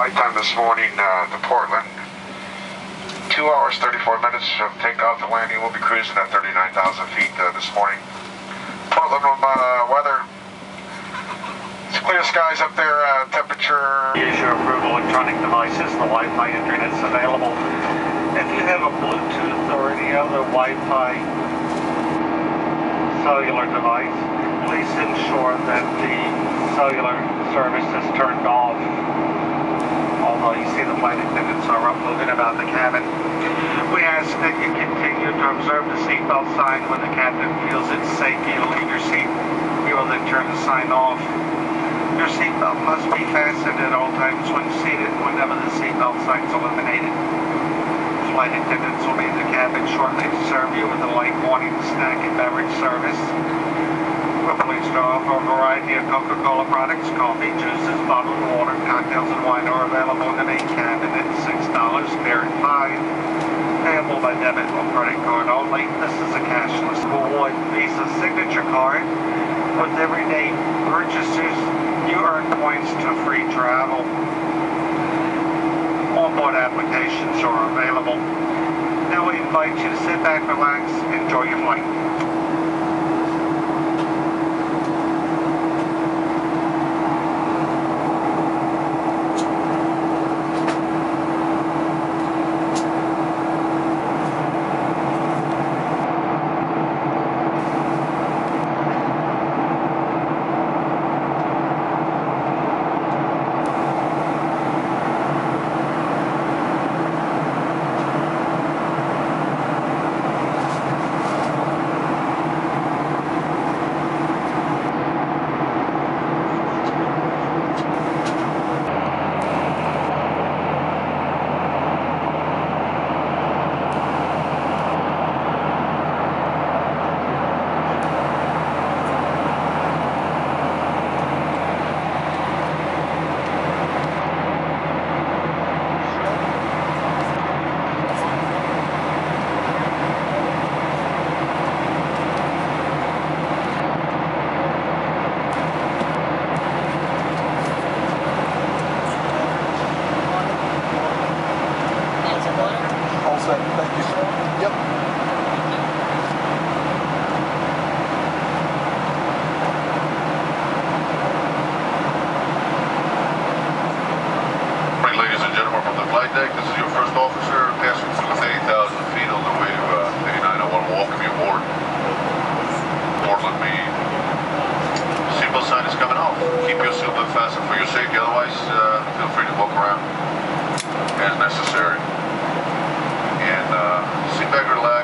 Flight time this morning uh, to Portland. Two hours, 34 minutes from takeoff to landing. We'll be cruising at 39,000 feet uh, this morning. Portland uh, weather. It's clear skies up there. Uh, temperature. Use your approved electronic devices. The Wi-Fi internet's available. If you have a Bluetooth or any other Wi-Fi cellular device, please ensure that the cellular service is turned off. See the flight attendants are moving about the cabin. We ask that you continue to observe the seatbelt sign when the captain feels it's safe you to leave your seat. He will then turn the sign off. Your seatbelt must be fastened at all times when seated whenever the seatbelt sign is illuminated. Flight attendants will be in the cabin shortly to serve you with a light morning snack and beverage service. We're pleased offer a variety of Coca-Cola products, coffee, juices, bottled water, cocktails, and wine are available in the main cabin at $6, beer at 5 Payable by debit or credit card only. This is a cashless Boyd Visa signature card. With everyday purchases, you earn points to free travel. Onboard applications are available. Now we invite you to sit back, relax, enjoy your flight. keep your super fastened for your safety. Otherwise, uh, feel free to walk around as necessary. And uh, sit back, relax.